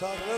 Sağlık.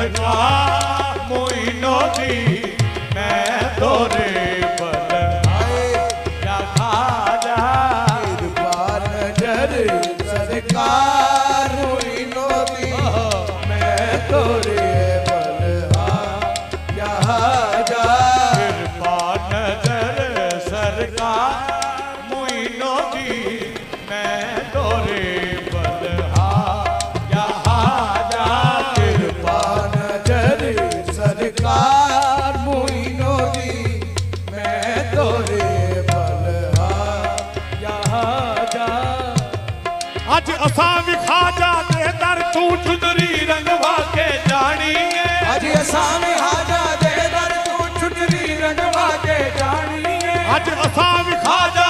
बदला मोइनो मैं तोरे सरकार मोइनो दी मैं तोरे ਸਾਵੇਂ ਹਾਜਾ ਦੇ ਦਰ ਤੂੰ ਛੁਟਰੀ ਰਣਵਾ ਦੇ ਜਾਣੀਏ। ਅੱਜ ਅਸਾਂ ਵੀ ਖਾਜਾ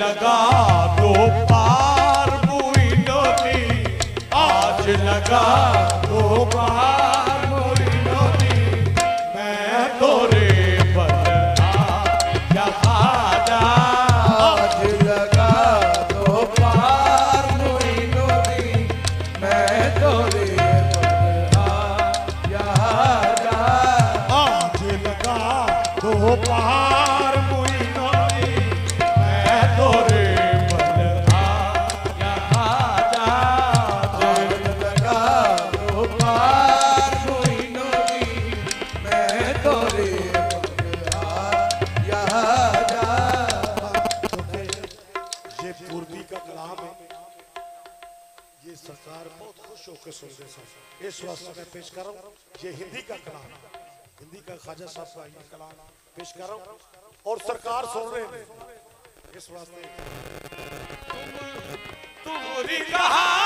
लगा दो पार बुई डोली आज लगा दो पार ये सरकार बहुत खुश होकर सुन रहे सर इस वास्ते मैं पेश कर रहा हूँ, ये हिंदी का कलाम। हिंदी का खाजा साहब का ये कलाम पेश कर रहा हूँ, और सरकार सुन रहे हैं। इस वास्ते तुम्हारी कहा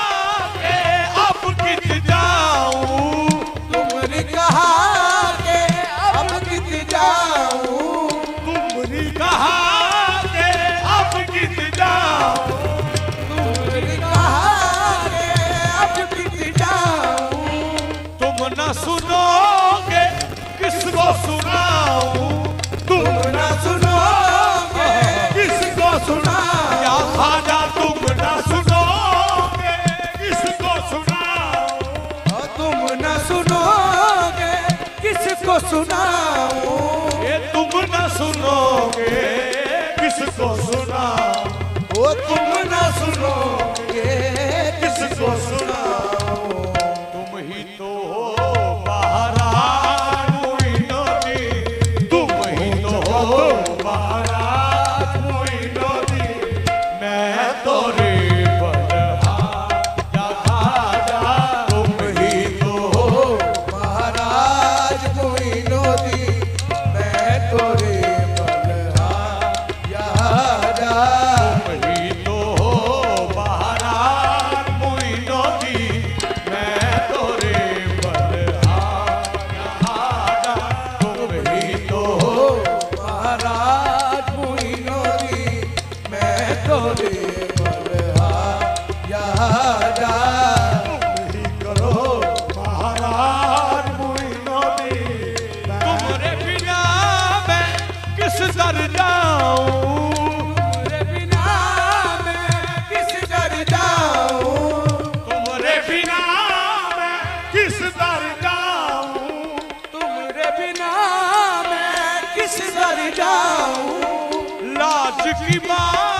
तुमको ये तुम ना सुनोगे। जाऊँ। लाज की माँ